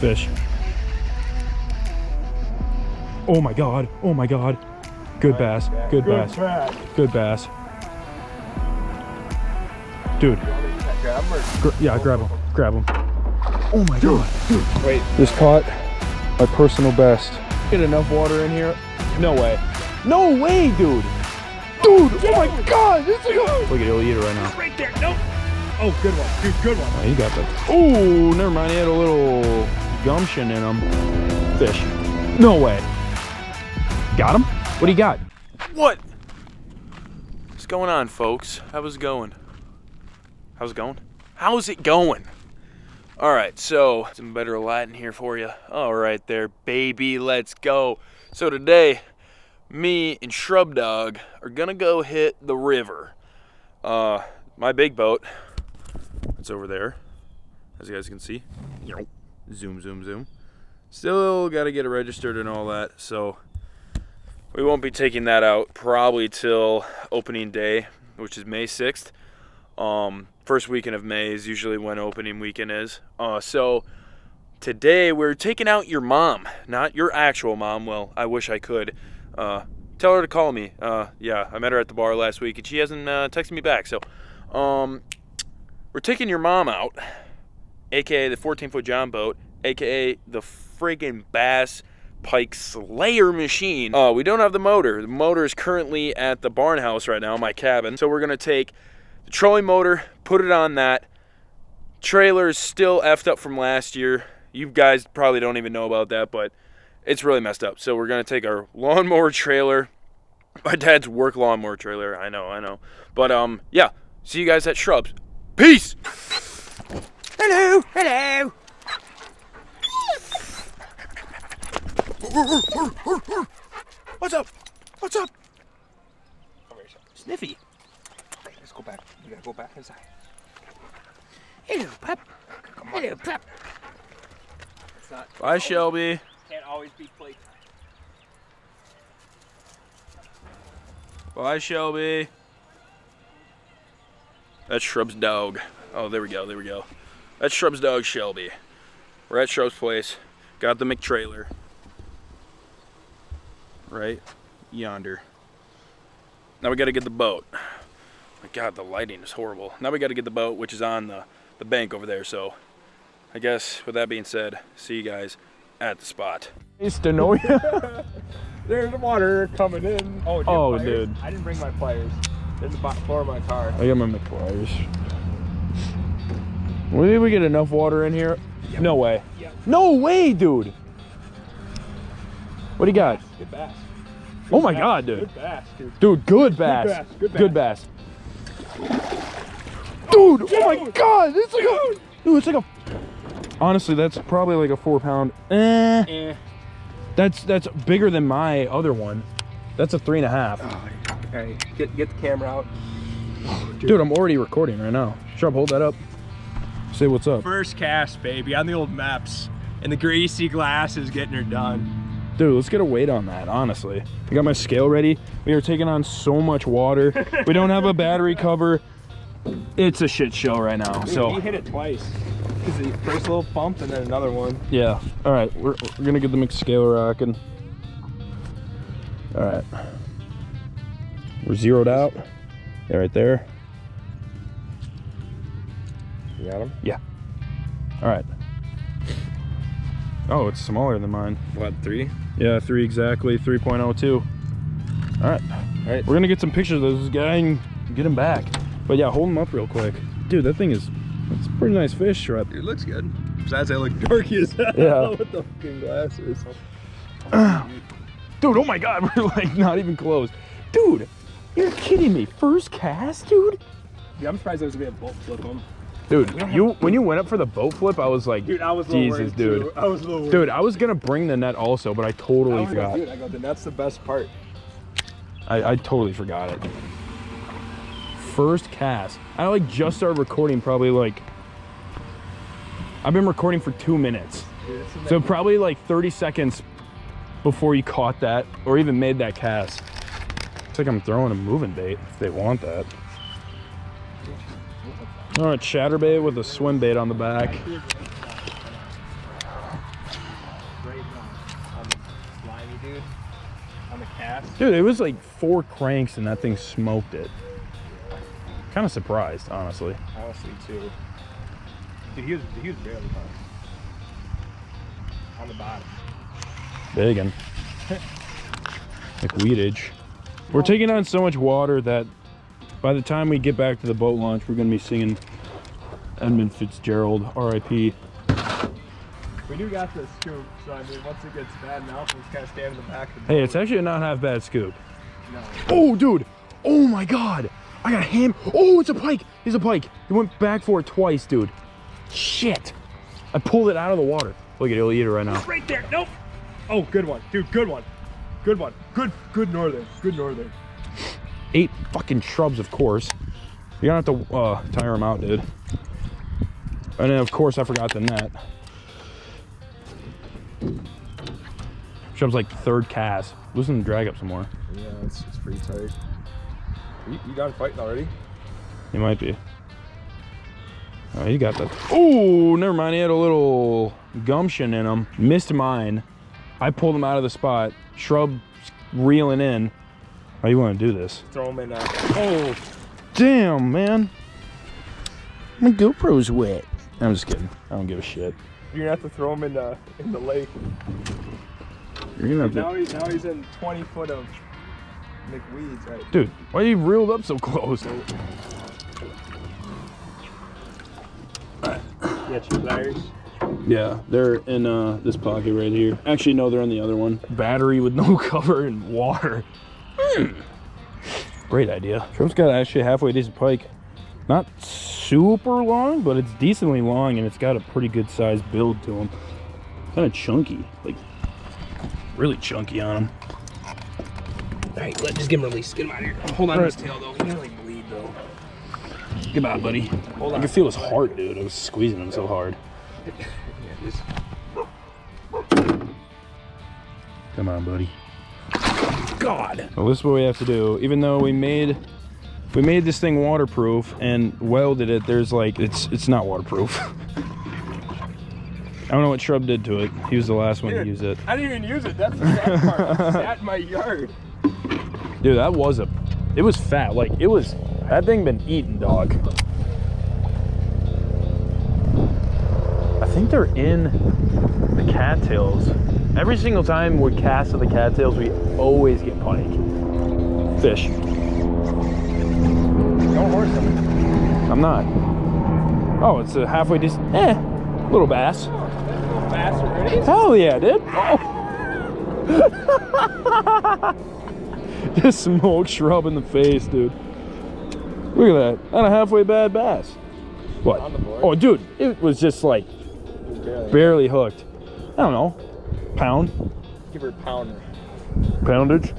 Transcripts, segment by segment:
Fish. Oh my god. Oh my god. Good bass. Good bass. Good bass. Dude. Gr- yeah, grab him. Grab him. Oh my god. Dude. Wait. Just caught my personal best. Get enough water in here? No way. No way, dude. Dude, oh my god. This is Look at he'll eat it right now. Right there. Nope. Oh, good one. Dude, good one. Oh, he got that. Oh, never mind. He had a little gumption in them. Fish. No way. Got him? What do you got? What? What's going on, folks? How's it going? How's it going? How's it going? All right, so some better Latin here for you. All right, there, baby, let's go. So today, me and Shrub Dog are gonna go hit the river. Uh, my big boat, it's over there, as you guys can see. Zoom, zoom, zoom. Still got to get it registered and all that, so we won't be taking that out probably till opening day, which is May 6th. Um, first weekend of May is usually when opening weekend is. Uh, so today we're taking out your mom, not your actual mom. Well, I wish I could. Uh, tell her to call me. Uh, yeah, I met her at the bar last week and she hasn't uh, texted me back. So um, we're taking your mom out, aka the 14 foot John boat, aka the friggin' bass Pike Slayer machine. Uh, we don't have the motor. The motor is currently at the barn house right now, my cabin. So we're gonna take the trolling motor, put it on that. Trailer is still effed up from last year. You guys probably don't even know about that, but it's really messed up. So we're gonna take our lawnmower trailer, my dad's work lawnmower trailer. I know, I know. But um, yeah. See you guys at Shrubs. Peace. Hello. Hello. What's up? What's up? Sniffy. Let's go back. You gotta go back inside. Hello, pup. Hello, pup. It's not. Bye, Shelby. Can't always be playtime. Bye, Shelby. That's Shrub's dog. Oh, there we go, there we go. That's Shrub's dog, Shelby. We're at Shrub's place. Got the McTrailer. Right yonder. Now we gotta get the boat. My god, the lighting is horrible. Now we gotta get the boat, which is on the, the bank over there, so I guess with that being said, see you guys at the spot. Nice to know you. There's water coming in. Oh, do Oh, dude. I didn't bring my pliers. They're in the bo- floor of my car. I got my McFlyers. Will we get enough water in here? No way. Yep. No way, dude. What do you got? Good bass. Oh my bass. god, dude. Good bass, dude. Dude, good bass. Good bass, good Good bass. Dude, oh my god, it's like a dude, it's like a honestly that's probably like a four pound. Eh. Eh. That's that's bigger than my other one. That's a three and a half. Okay, get get the camera out. Dude, I'm already recording right now. Sharp, hold that up. Say what's up. First cast, baby, on the old Mepps. And the greasy glass is getting her done. Dude, let's get a weight on that, honestly. I got my scale ready. We are taking on so much water. we don't have a battery cover. It's a shit show right now. Dude, So he hit it twice. Is the first little bump and then another one. Yeah. All right. We're, we're gonna get the mixed scale rocking. All right. We're zeroed out. Yeah, right there. You got him? Yeah. All right. Oh, it's smaller than mine. What, three? Yeah, three exactly. 3.02. All right. All right. We're gonna get some pictures of this guy and get him back. But yeah, hold him up real quick. Dude, that thing is, it's a pretty nice fish, Shrub. It looks good. Besides, I look dorky as hell Yeah. with the fucking glasses. Dude, oh my God, we're like not even close. Dude, you're kidding me. First cast, dude? Yeah, I'm surprised there was gonna be a boat flip on. Dude, you when you went up for the boat flip, I was like, Dude, I was Jesus, dude. too. I was a little worried. Dude, I was gonna bring the net also, but I I totally was forgot. it. I go, then that's the best part. I, I totally forgot it. First cast. I like just started recording probably like I've been recording for two minutes. Dude, So probably like 30 seconds before you caught that or even made that cast. It's like I'm throwing a moving bait if they want that. All right, chatterbait with a swim bait on the back. Dude, it was like four cranks and that thing smoked it. Kind of surprised, honestly. Honestly, too. Dude, he was, he was barely caught. On the bottom. Big one. like weedage. We're taking on so much water that by the time we get back to the boat launch, we're gonna be singing Edmund Fitzgerald, R.I.P. We do got this scoop, so I mean, once it gets bad enough, we just kind of stand in the back. Of the Hey, it's actually a not half bad scoop. no. Oh, dude! Oh my God! I got a ham. Oh, it's a pike. It's a pike. He went back for it twice, dude. Shit! I pulled it out of the water. Look at it. He'll eat it right now. Right there. Nope. Oh, good one, dude. Good one. Good one. Good, good northern. Good northern. Eight fucking shrubs, of course. You're gonna have to uh, tire them out, dude. And then, of course, I forgot the net. Shrub's like third cast. Loosen the drag up some more. Yeah, it's, it's pretty tight. You, you done fighting already? He might be. Oh, he got that. Oh, never mind. He had a little gumption in him. Missed mine. I pulled him out of the spot. Shrub reeling in. How you want to do this? Throw them in. Uh, oh, Damn, man. My GoPro's wet. I'm just kidding. I don't give a shit. you're gonna have to throw him in the in the lake. You're gonna have Now to. he's now he's in 20 foot of McWeeds, right? Dude, why are you reeled up so close? Yeah, two pliers. Yeah, they're in uh, this pocket right here. Actually, no, they're in the other one. Battery with no cover and water. Hmm. Great idea. Trump's got actually halfway decent pike. Not super long, but it's decently long and it's got a pretty good size build to him. Kind of chunky, like really chunky on him. All right, let's just get him released. Get him out of here. Hold on Right. to his tail though. He can like bleed though. Goodbye, buddy. Hold on. I on. can feel his heart, dude. I was squeezing him so hard. Yeah, just Come on, buddy. God. Well, this is what we have to do. Even though we made we made this thing waterproof and welded it, there's like it's it's not waterproof. I don't know what Shrub did to it. He was the last one to use it. I didn't even use it. That's the sad part. It's at my yard. Dude, that was a it was fat. Like it was that thing been eaten, dog. I think they're in the cattails. Every single time we cast to the cattails, we always get pike. Fish. Don't horse him. I'm not. Oh, it's a halfway decent. Eh, little bass. Faster already? Hell yeah, dude. Oh. Just smoked shrub in the face, dude. Look at that. Not a halfway bad bass. What? On the board. Oh, dude, it was just like barely. barely hooked. I don't know. Pound. Give her a pounder. Poundage.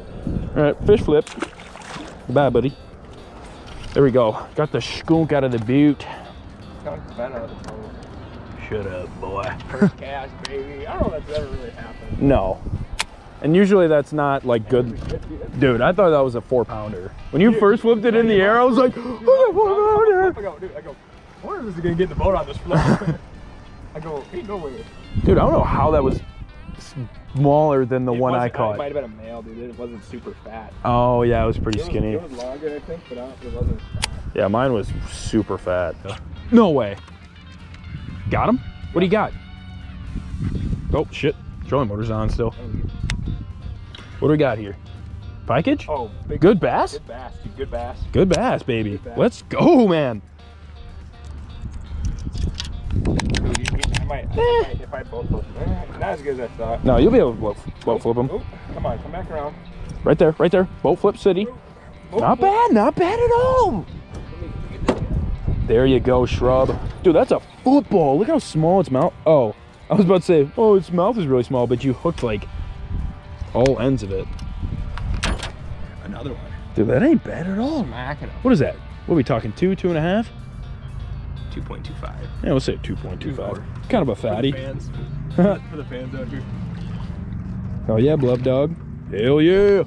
All right, fish flip. Bye, buddy. There we go. Got the skunk out of the butte. Skunk vent out of the boat. Shut up, boy. First cast, baby. I don't know if that's ever really happened. No. And usually that's not like good. Dude, I thought that was a four pounder. When you first flipped it in the air, I was like, oh, four I pounder. go, dude, I go, I wonder if this is gonna get the boat on this float. I go, ain't no way. Dude, I don't know how that was smaller than the It one I wasn't- It caught. might have been a male, dude. It wasn't super fat. Oh, yeah, it was pretty It was, skinny. it was longer, I think, but uh, it wasn't fat. Yeah, mine was super fat. No way. Got him? What do you got? Oh, shit. Trolling motor's on still. What do we got here? Pikeage? Oh, big Good bass? Good bass, dude. Good bass. Good bass, baby. Good bass. Let's go, man. You- you- I might, might if I both flip. Eh, Not as good as I thought. No, you'll be able to boat, boat flip them. Oh, come on, come back around. Right there, right there. Boat flip city. Oh, Not oh, bad, not bad at all. There you go, shrub. Dude, that's a football. Look how small its mouth. Oh, I was about to say, oh, its mouth is really small, but you hooked like all ends of it. Another one. Dude, that ain't bad at all. What is that? What are we talking? Two, two and a half? 2.25. Yeah, we'll say 2.25. Kind of a For the fatty. fans. For the fans out here. Oh yeah, blub dog. Hell yeah.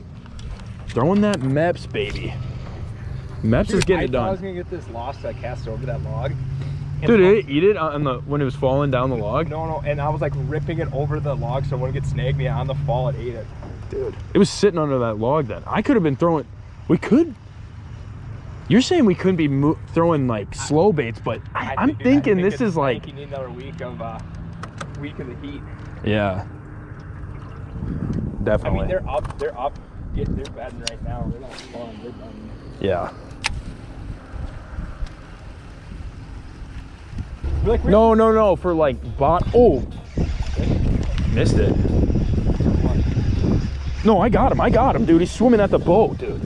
Throwing that Mepps, baby. Mepps is getting I it thought I done. was gonna get this lost. I cast over that log. Dude, did uh, it eat it on the when it was falling down the log? No, no, and I was like ripping it over the log so it wouldn't get snagged me on the fall. It ate it. Dude, it was sitting under that log then. I could have been throwing. We could. You're saying we couldn't be mo- throwing like slow baits, but I, I'm think- thinking think this is like. you need another week of uh, week of the heat. Yeah. definitely. I mean, they're up. They're up. Yeah, they're bedding right now. They're not fun. They're done. yeah. We're like, No, no, no. For like bot. Oh, missed it. No, I got him. I got him, dude. He's swimming at the boat, dude.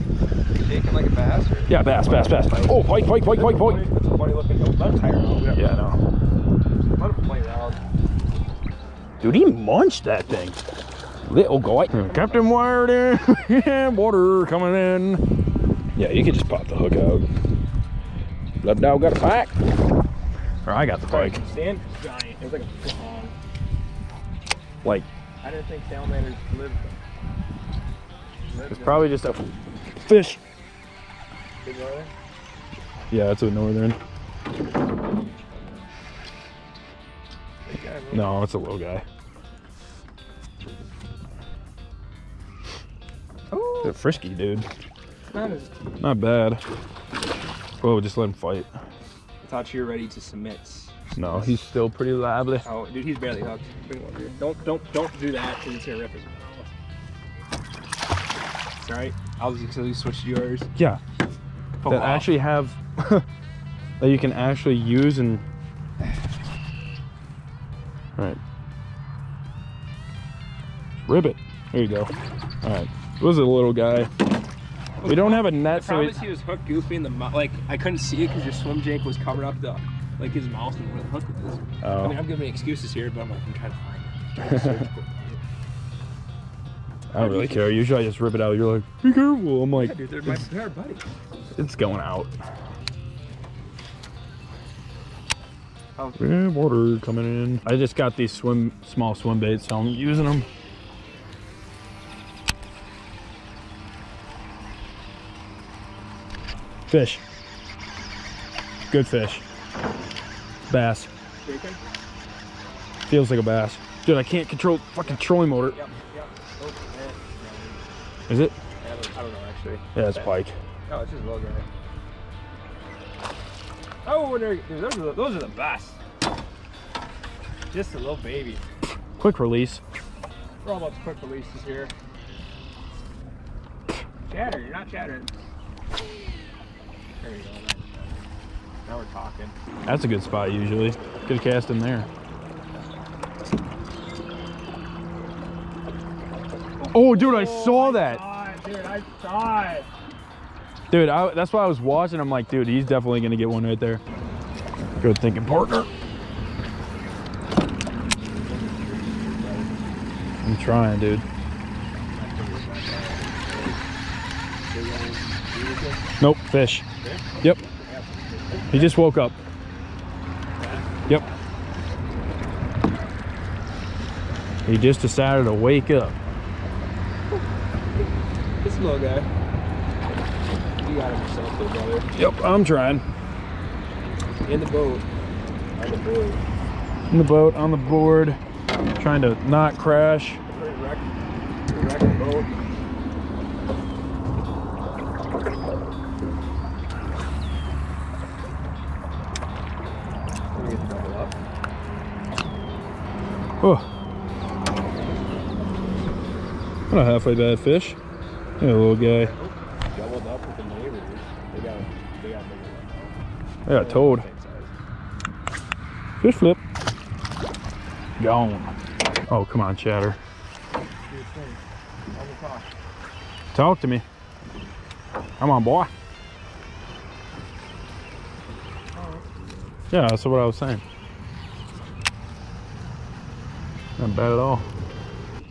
Shaking like a bass. Or? Yeah, bass, bass, bass. Oh, pike, pike, pike, pike, pike. That's a funny looking. Don't let him tire out. Yeah, no. Let him play around. Dude, he munched that thing. Little guy. Hmm, Captain Wired in. Water coming in. Yeah, you could just pop the hook out. Love dog got a pike. Or I got the pike. Stand giant. It was like a foot long. Like, I didn't think salamanders lived. lived it's probably just a fish. Big northern. Yeah, it's a northern. Guy. No, it's a little guy. Oh, They're frisky, dude. not as. Not bad. Whoa, just let him fight. I thought you were ready to submit. No, he's still pretty lively. Oh, dude, he's barely hooked. Bring him over here. Don't, don't, don't do that because it's gonna rip his. It's alright. I'll just because we switched to yours. Yeah, Fuck that off. actually have that you can actually use and. All right. Rib it. There you go. All right. Was a little guy. We don't have a net, so problem we, is he was hooked goofy in the mouth. Like I couldn't see it because your swim jank was covered up the, like his mouth and where the hook was. oh. I mean, oh, I'm giving excuses here, but I'm like, I'm trying to find it. Trying to search for it. I don't really care. Usually I just rip it out. You're like, be careful. I'm like, Yeah, dude, they're my they're buddy. It's going out. Oh. Yeah, water coming in. I just got these swim small swim baits, so I'm using them. Fish. Good fish. Bass. Feels like a bass. Dude, I can't control fucking trolling motor. Yep, yep. Oh, Is it? I don't, I don't know actually. Yeah, it's pike. Oh, it's just a little guy. Oh, there, dude, those are the, those are the best. Just a little baby. Quick release. We're all about the quick releases here. Chatter, you're not chattering. There we go. Now, now we're talking. That's a good spot usually. Good cast in there. Oh, dude, I oh saw that. it, dude. I saw it. Dude, I, that's why I was watching. I'm like, dude, he's definitely gonna get one right there. Good thinking, partner. I'm trying, dude. Nope, fish. Yep. He just woke up. Yep. He just decided to wake up. This little guy. You got him yourself, there, brother. Yep, I'm trying. In the boat. On the board. In the boat, on the board, trying to not crash. Wreck, wreck boat. We're gonna double up. Oh. Not a halfway bad fish. Yeah, little guy. Doubled up with the. They got, they bigger ones now. I got size. Fish flip. Gone. Oh, come on, chatter. Do your thing. On the top. Talk to me. Come on, boy. Yeah, that's what I was saying. Not bad at all.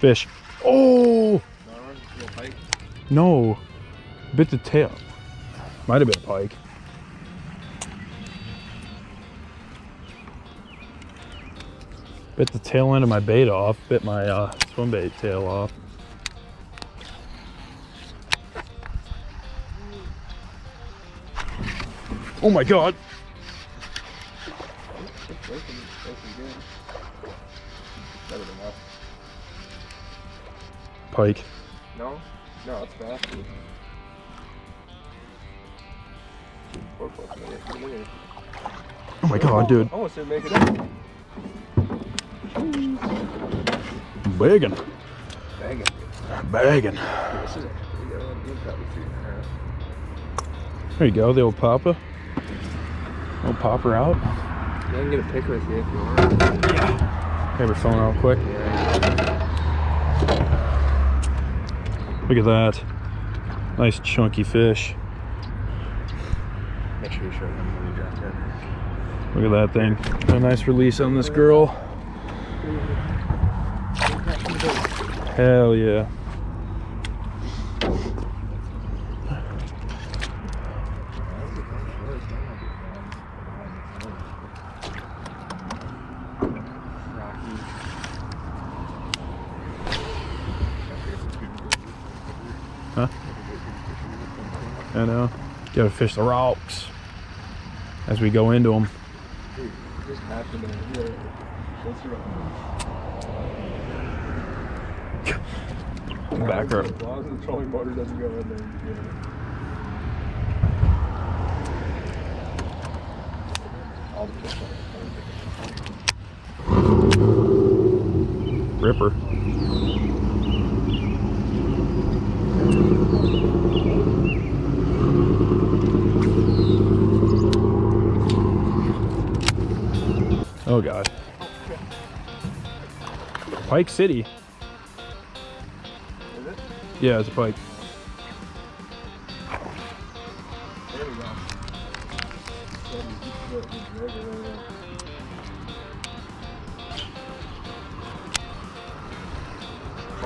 Fish. Oh! No. Bit the tail. Might have been a pike. Bit the tail end of my bait off. Bit my uh, swim bait tail off. Oh my god. Working, working good. Better than us. Pike. No? No, it's fast. Four plus minutes. Oh my god, dude. Almost didn't make it up. And a half. There you go, the old Papa. Old Popper out. I can get a pic with you if you want. Yeah. Have her phone out quick. Yeah. Look at that. Nice chunky fish. Make sure you show them when you drop it. Look at that thing. A nice release on this girl. Hell yeah. Huh? I know. Gotta fish the rocks as we go into them. Back her. As long as the trolling motor doesn't go in there. Yeah. All the fish on it. Ripper. Oh god. Pike City. Is it? Yeah, it's a pike. There we go.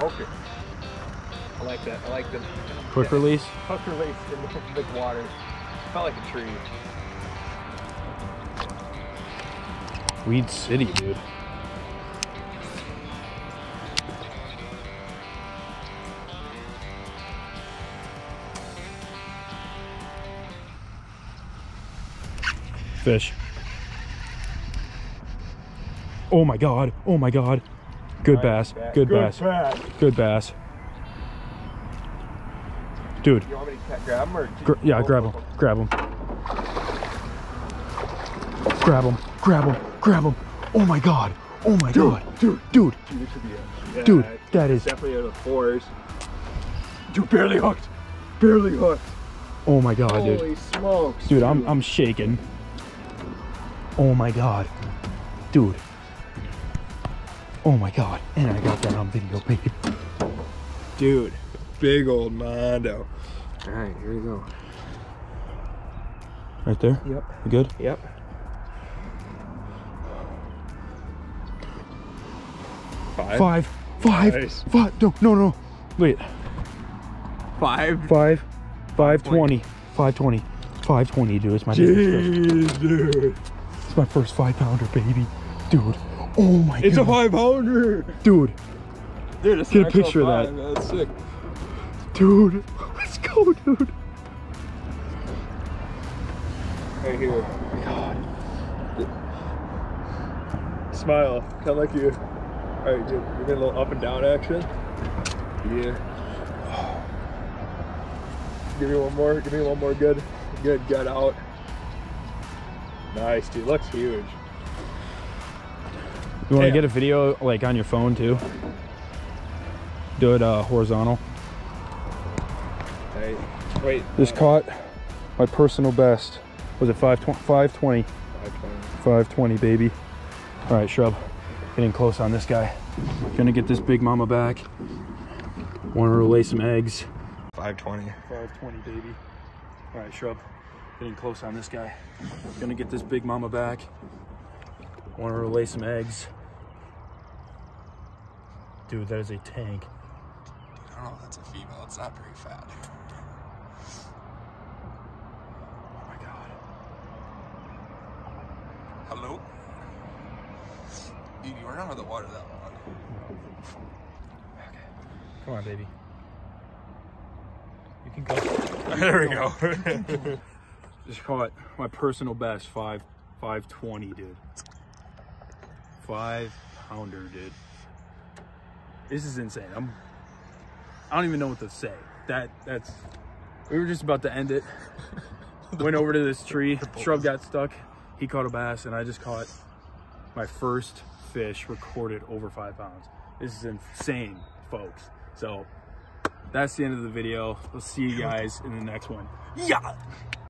Okay. I like that. I like the Quick release. hook release in the big water. Felt like a tree. Weed City, dude. Fish. Oh my god. Oh my god. Good bass. Good bass. bass. Good bass. Dude. You want me to grab him or? Gr- yeah, grab him. Grab him. Grab him. Grab him. Grab him. Oh my god. Oh my god. dude. Dude. Dude, this should be a. Yeah, Dude, that is- definitely out of fours. Dude, barely hooked. Barely hooked. Oh my god, dude. Holy smokes. Dude, I'm I'm shaking. Oh my god. Dude. Oh my god. And I got that on video, baby. Dude, big old Mondo. All right, here we go. Right there? Yep. You good? Yep. Five. Five. Five. Nice. Five. No, no, no. Wait. Five. Five. Five twenty. Five twenty. Five twenty, dude. It's my. Jeez, dude. My first five pounder, baby. Dude. Oh my It's god. It's a five pounder. Dude. Dude, it's Get a picture of that. That's sick. Dude. Let's go, dude. Right here. God. Smile. Kind of like you. All right, dude. We're getting a little up and down action. Yeah. Give me one more. Give me one more good, good gut out. Nice, dude. Looks huge. You want to get a video like on your phone too? Do it uh, horizontal. Hey, wait. This uh, caught my personal best. Was it 520? 520. 520, baby. All right, shrub. Getting close on this guy. Gonna get this big mama back. Want to lay some eggs. 520. 520, baby. All right, shrub. Getting close on this guy. Gonna get this big mama back. Want to lay some eggs. Dude, that is a tank. Dude, I don't know if that's a female. It's not very fat. Oh my god. Hello? Dude, you weren't under the water that long. Okay. Come on, baby. You can go. there we go. Just caught my personal best five five twenty, dude. Five pounder, dude. This is insane. I'm I don't even know what to say. That that's we were just about to end it. Went over to this tree, shrub got stuck. He caught a bass, and I just caught my first fish recorded over five pounds. This is insane, folks. So that's the end of the video. We'll see you guys in the next one. Yeah.